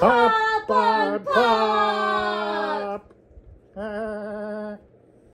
Pop on pop. pop.